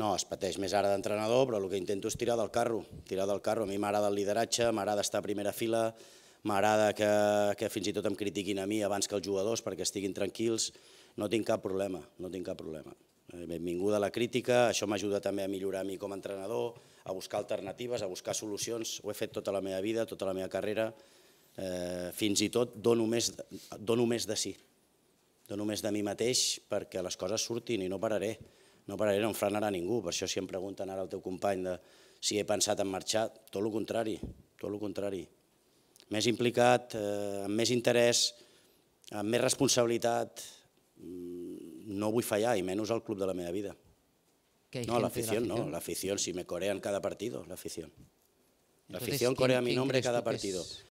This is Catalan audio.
No, es pateix més ara d'entrenador, però el que intento és tirar del carro, tirar del carro. A mi m'agrada el lideratge, m'agrada estar a primera fila, m'agrada que, que fins i tot em critiquin a mi abans que els jugadors perquè estiguin tranquils. No tinc cap problema, no tinc cap problema. Eh, benvinguda la crítica, això m'ajuda també a millorar a mi com a entrenador, a buscar alternatives, a buscar solucions. Ho he fet tota la meva vida, tota la meva carrera. Eh, fins i tot dono més, dono més de si. Dono més de mi mateix perquè les coses surtin i no pararé no pararé, no em frenarà ningú, per això si em pregunten ara el teu company de si he pensat en marxar, tot el contrari, tot el contrari. Més implicat, eh, amb més interès, amb més responsabilitat, mm, no vull fallar, i menys al club de la meva vida. No, la afición no, la afición, si me corean cada partido, la afición. La afición corea mi nombre cada partido.